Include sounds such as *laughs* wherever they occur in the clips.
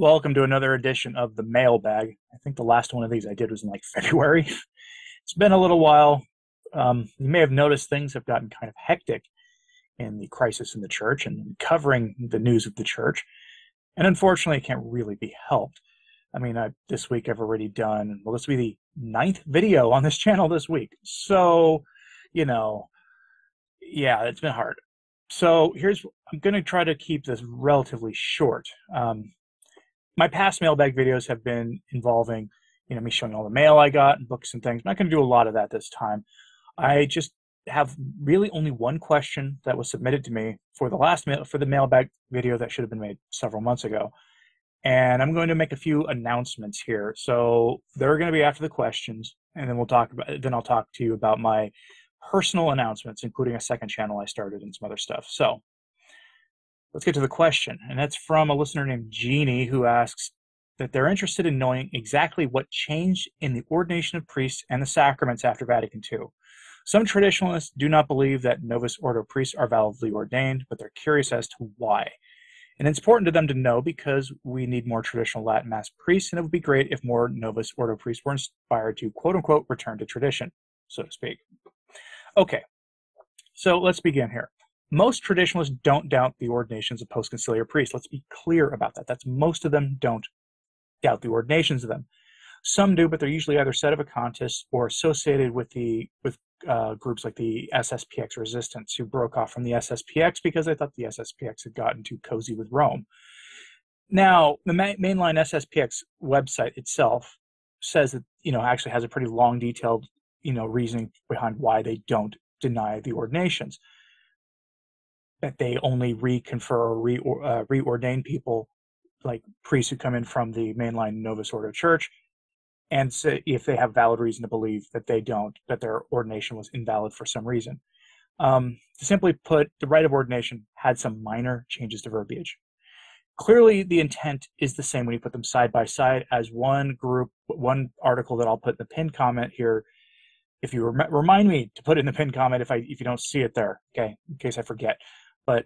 Welcome to another edition of the mailbag. I think the last one of these I did was in like *laughs* February. it's been a little while. Um, you may have noticed things have gotten kind of hectic in the crisis in the church and covering the news of the church. And unfortunately, it can't really be helped. I mean, I, this week I've already done, well, this will be the ninth video on this *laughs* channel this week. So, you know, yeah, it's been hard. So here's, I'm going to try to keep this relatively short. Um, my past mailbag videos have been involving, you know, me showing all the mail I got and books and things. I'm not going to do a lot of that this time. I just have really only one question that was submitted to me for the last mail for the mailbag video that should have been made several months ago. And I'm going to make a few announcements here. So they're going to be after the questions, and then we'll talk about then I'll talk to you about my personal announcements, including a second channel I started and some other stuff. So let's get to the question. And that's from a listener named Jeannie who asks that they're interested in knowing exactly what changed in the ordination of priests and the sacraments after Vatican II. Some traditionalists do not believe that Novus Ordo priests are validly ordained, but they're curious as to why. And it's important to them to know because we need more traditional Latin Mass priests, and it would be great if more Novus Ordo priests were inspired to quote unquote return to tradition, so to speak. Okay, so let's begin here. Most traditionalists don't doubt the ordinations of post-conciliar priests. Let's be clear about that. That's most of them don't doubt the ordinations of them. Some do, but they're usually either sedevacantists or associated with the with uh, groups like the SSPX resistance who broke off from the SSPX because they thought the SSPX had gotten too cozy with Rome. Now, the ma- mainline SSPX website itself says that you know actually has a pretty long, detailed you know reasoning behind why they don't deny the ordinations that they only reconfer or re, uh, reordain people like priests who come in from the mainline Novus Ordo Church, and say if they have valid reason to believe that they don't, that their ordination was invalid for some reason. Um, to simply put, the rite of ordination had some minor changes to verbiage. Clearly, the intent is the same when you put them side by side as one group, one article that I'll put in the pinned comment here. If you rem- remind me to put in the pinned comment if I if you don't see it there, okay, in case I forget. But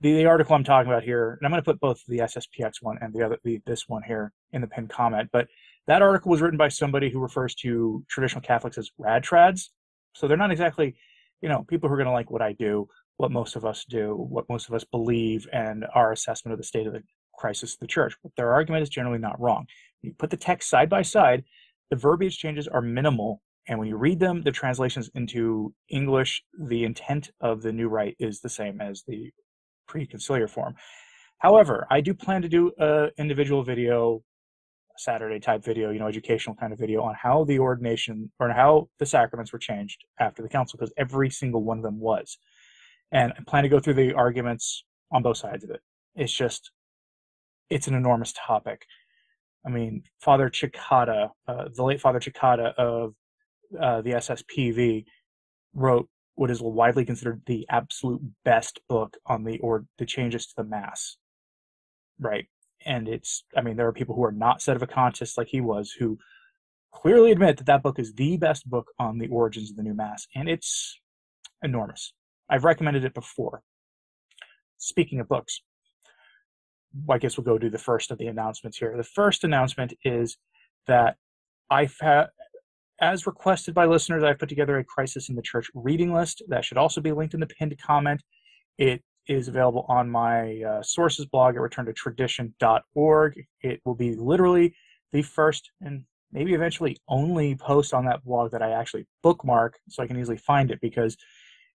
the, the article I'm talking about here, and I'm going to put both the SSPX one and the other the, this one here in the pinned comment. But that article was written by somebody who refers to traditional Catholics as rad trads. So they're not exactly, you know, people who are going to like what I do, what most of us do, what most of us believe, and our assessment of the state of the crisis of the church. But their argument is generally not wrong. When you put the text side by side, the verbiage changes are minimal and when you read them, the translations into English, the intent of the new rite is the same as the pre-conciliar form. However, I do plan to do a individual video, Saturday type video, you know, educational kind of video on how the ordination or how the sacraments were changed after the council, because every single one of them was. And I plan to go through the arguments on both sides of it. It's just, it's an enormous topic. I mean, Father Cekada, uh, the late Father Cekada of uh, the SSPV, wrote what is widely considered the absolute best book on the or the changes to the mass. Right. And it's, I mean, there are people who are not sedevacantists like he was who clearly admit that that book is the best book on the origins of the new mass. And it's enormous. I've recommended it before. Speaking of books, I guess we'll go do the first of the announcements here. The first announcement is that I've had as requested by listeners, I've put together a Crisis in the Church reading list that should also be linked in the pinned comment. It is available on my uh, sources blog at returntotradition.org. It will be literally the first and maybe eventually only post on that blog that I actually bookmark so I can easily find it because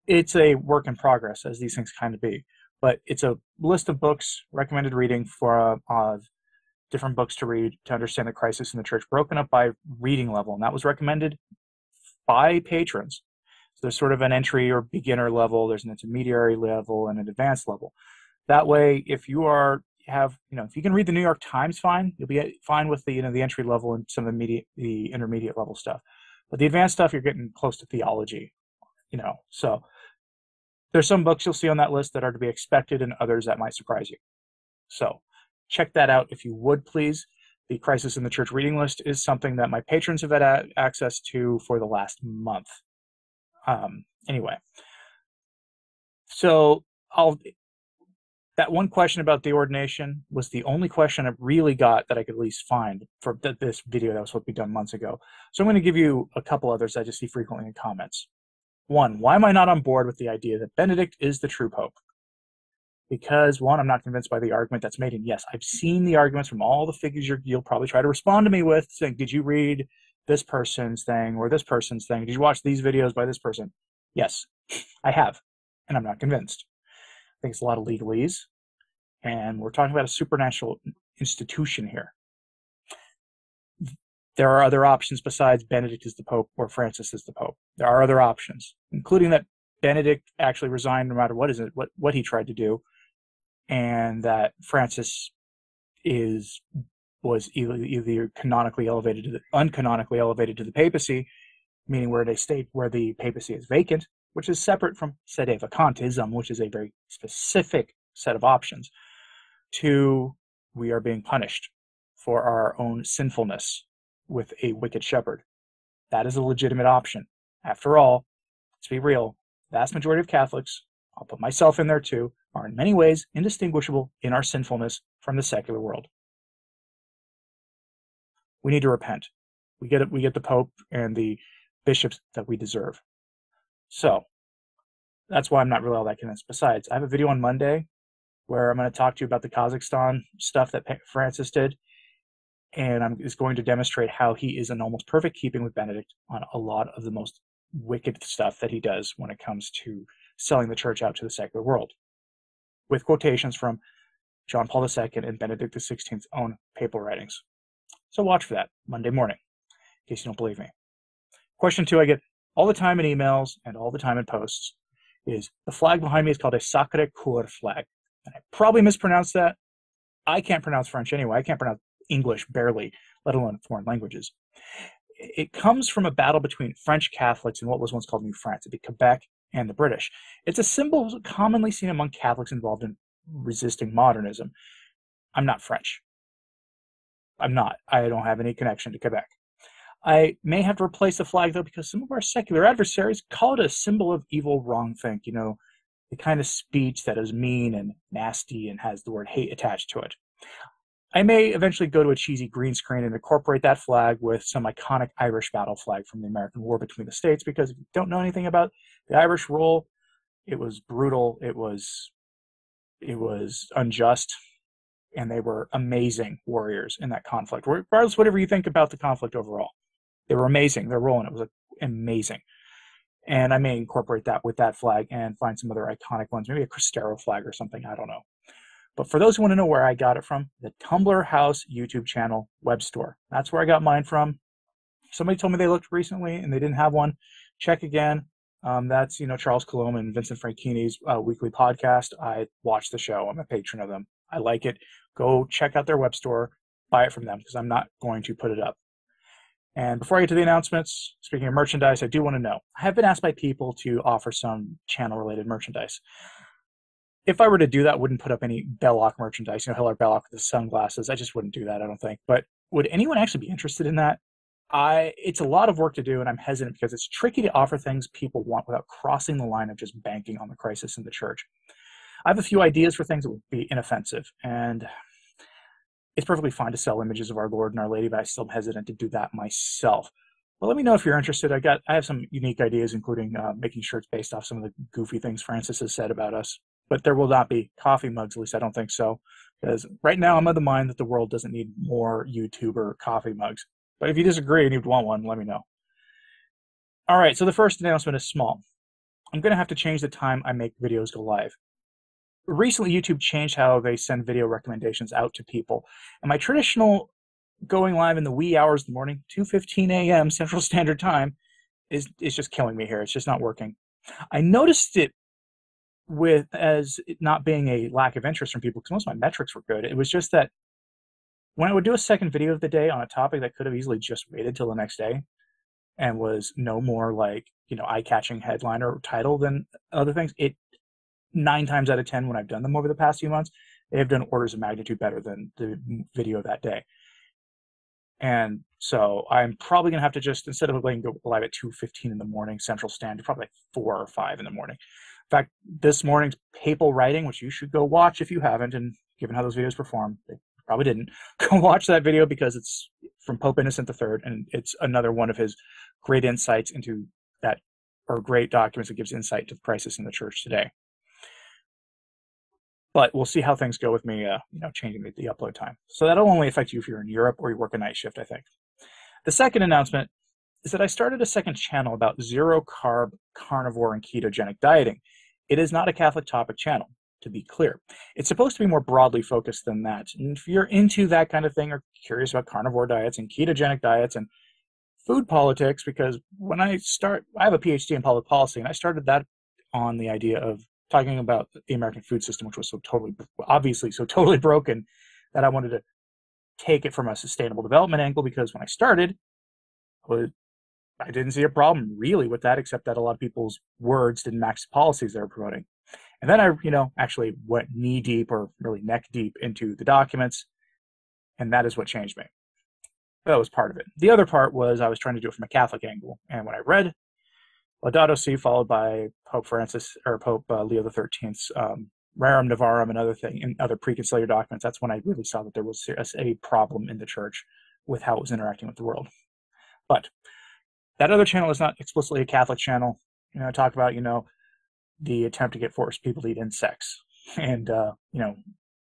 it's a work in progress, as these things kind of be. But it's a list of books, recommended reading for uh, different books to read to understand the crisis in the church, broken up by reading level, and that was recommended by patrons. So there's sort of an entry or beginner level, there's an intermediary level, and an advanced level. That way, if you are have you know if you can read the New York Times, fine, you'll be fine with the you know the entry level and some of the immediate the intermediate level stuff. But the advanced stuff, you're getting close to theology, you know. So there's some books you'll see on that list that are to be expected, and others that might surprise you. So check that out if you would please. The Crisis in the Church reading list is something that my patrons have had a- access to for the last month. Um, anyway, so I'll that one question about the ordination was the only question I really got that I could at least find for th- this video that was supposed to be done months ago. So I'm going to give you a couple others I just see frequently in comments. One, why am I not on board with the idea that Benedict is the true pope? Because one, I'm not convinced by the argument that's made. And yes, I've seen the arguments from all the figures you will probably try to respond to me with, saying, "Did you read this person's thing or this person's thing? Did you watch these videos by this person?" Yes, I have, and I'm not convinced I think it's a lot of legalese. And we're talking about a supernatural institution here. There are other options besides Benedict is the Pope or Francis is the Pope. There are other options, including that Benedict actually resigned no matter what is it what, what he tried to do, and that Francis is was either, canonically elevated to the uncanonically elevated to the papacy, meaning where they state where the papacy is vacant, which is separate from sedevacantism, which is a very specific set of options, to we are being punished for our own sinfulness with a wicked shepherd. That is a legitimate option. After all, let's be real, vast majority of Catholics, I'll put myself in there too, are in many ways indistinguishable in our sinfulness from the secular world. We need to repent. We get it, we get the Pope and the bishops that we deserve. So that's why I'm not really all that convinced. Besides, I have a video on Monday where I'm going to talk to you about the Kazakhstan stuff that Francis did, and I'm is going to demonstrate how he is in almost perfect keeping with Benedict on a lot of the most wicked stuff that he does when it comes to selling the church out to the secular world, with quotations from John Paul II and Benedict XVI's own papal writings. So watch for that Monday morning, in case you don't believe me. Question two I get all the time in emails and all the time in posts is the flag behind me is called a Sacre Coeur flag. And I probably mispronounced that. I can't pronounce French anyway. I can't pronounce English barely, let alone foreign languages. It comes from a battle between French Catholics and what was once called New France, it'd be Quebec and the British. It's a symbol commonly seen among Catholics involved in resisting modernism. I'm not French. I'm not. I don't have any connection to Quebec. I may have to replace the flag though because some of our secular adversaries call it a symbol of evil wrongthink, you know, the kind of speech that is mean and nasty and has the word hate attached to it. I may eventually go to a cheesy green screen and incorporate that flag with some iconic Irish battle flag from the American War between the states because if you don't know anything about the Irish role, it was brutal, it was it was unjust, and they were amazing warriors in that conflict. Regardless, whatever you think about the conflict overall. They were amazing. Their role in it was amazing. And I may incorporate that with that flag and find some other iconic ones, maybe a Cristero flag or something. I don't know. But for those who want to know where I got it from, the Tumblar House YouTube channel web store. That's where I got mine from. Somebody told me they looked recently and they didn't have one. Check again. Um, that's you know Charles Coulombe and Vincent Franchini's uh, weekly podcast. I watch the show. I'm a patron of them. I like it. Go check out their web store. Buy it from them because I'm not going to put it up. And before I get to the announcements, speaking of merchandise, I do want to know I have been asked by people to offer some channel related merchandise. If I were to do that, wouldn't put up any Belloc merchandise, you know, Hilaire Belloc with the sunglasses. I just wouldn't do that, I don't think. But would anyone actually be interested in that? I it's a lot of work to do, and I'm hesitant because it's tricky to offer things people want without crossing the line of just banking on the crisis in the church. I have a few ideas for things that would be inoffensive, and it's perfectly fine to sell images of our Lord and Our Lady, but I still am hesitant to do that myself. But let me know if you're interested. I got I have some unique ideas, including uh, making shirts based off some of the goofy things Francis has said about us. But there will not be coffee mugs, at least I don't think so. Because right now I'm of the mind that the world doesn't need more YouTuber coffee mugs. But if you disagree and you'd want one, let me know. All right, so the first announcement is small. I'm going to have to change the time I make videos go live recently YouTube changed how they send video recommendations out to people. And my traditional going live in the wee hours of the morning, 2:15 a.m. Central Standard Time, is is just killing me here. It's just not working. I noticed it with as not being a lack of interest from people because most of my metrics were good. It was just that when I would do a second video of the day on a topic that could have easily just waited till the next day and was no more like you know eye-catching headline or title than other things, it nine times out of ten when I've done them over the past few months, they have done orders of magnitude better than the video that day. And so I'm probably gonna have to just instead of letting go live at two fifteen in the morning Central Standard, probably like four or five in the morning. Fact, this morning's papal writing, which you should go watch if you haven't, and given how those videos perform, they probably didn't, *laughs* go watch that video because it's from Pope Innocent III, and it's another one of his great insights into that, or great documents that gives insight to the crisis in the church today. But we'll see how things go with me, uh, you know, changing the, the upload time. So that'll only affect you if you're in Europe or you work a night shift, I think. The second announcement is that I started a second channel about zero carb, carnivore, and ketogenic dieting. It is not a Catholic topic channel, to be clear. It's supposed to be more broadly focused than that. And if you're into that kind of thing or curious about carnivore diets and ketogenic diets and food politics, because when I start, I have a PhD in public policy, and I started that on the idea of talking about the American food system, which was so totally, obviously, so *laughs* totally broken that I wanted to take it from a sustainable development angle because when I started, I didn't see a problem really with that, except that a lot of people's words didn't match the policies they were promoting. And then I, you know, actually went knee deep or really neck deep into the documents, and that is what changed me. That was part of it. The other part was I was trying to do it from a Catholic angle, and when I read Laudato Si, followed by Pope Francis or Pope uh, Leo XIII's um, Rerum Novarum and other thing and other preconciliar documents, that's when I really saw that there was a problem in the church with how it was interacting with the world. But that other channel is not explicitly a Catholic channel. You know, I talk about you know the attempt to get forced people to eat insects, *laughs* and uh, you know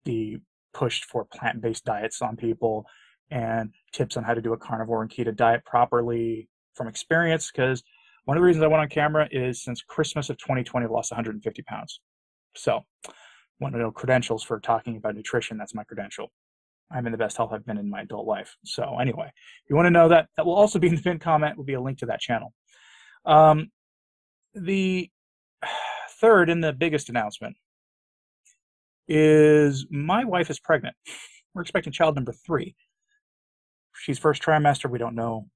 the push for plant-based diets on people, and tips on how to do a carnivore and keto diet properly from experience. Because one of the reasons I went on camera is since Christmas of 2020, I've lost 150 pounds. So, want to know credentials for talking about nutrition? That's my credential. I'm in the best health I've been in my adult life. So anyway, if you want to know that, that will also be in the pinned comment. Will be a link to that channel. Um, the third and the biggest announcement is my wife is pregnant. We're expecting child number three. She's first trimester. We don't know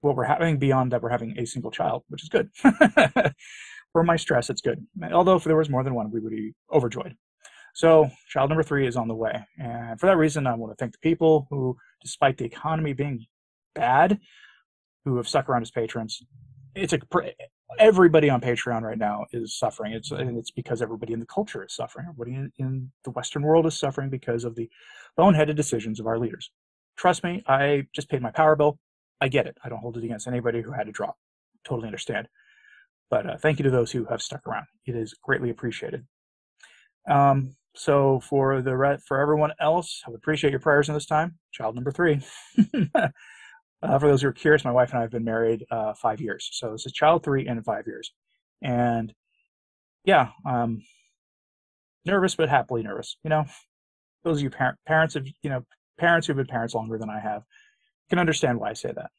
what we're having beyond that we're having a single child, which is good. *laughs* For my stress, it's good. Although if there was more than one, we would be overjoyed. So, child number three is on the way. And for that reason, I want to thank the people who, despite the economy being bad, who have stuck around as patrons. It's a everybody on Patreon right now is suffering. It's and it's because everybody in the culture is suffering. Everybody in, in the Western world is suffering because of the boneheaded decisions of our leaders. Trust me, I just paid my power bill. I get it. I don't hold it against anybody who had to drop. Totally understand. But uh, thank you to those who have stuck around. It is greatly appreciated. Um, so for the re- for everyone else, I would appreciate your prayers in this time. Child number three. *laughs* uh, for those who are curious, my wife and I have been married uh, five years. So this is child three in five years, and yeah, um, nervous but happily nervous. You know, those of you par- parents of you know parents who've been parents longer than I have can understand why I say that.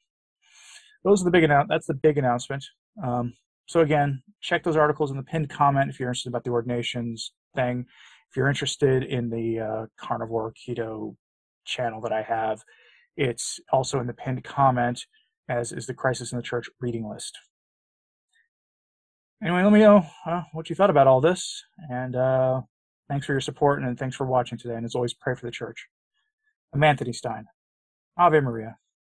Those are the big annou- That's the big announcement. Um, so again, check those articles in the pinned comment if you're interested about the ordinations thing. If you're interested in the uh, carnivore keto channel that I have, it's also in the pinned comment, as is the Crisis in the Church reading list. Anyway, let me know uh, what you thought about all this, and uh, thanks for your support, and thanks for watching today. And as always, pray for the church. I'm Anthony Stine. Ave Maria.